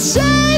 change.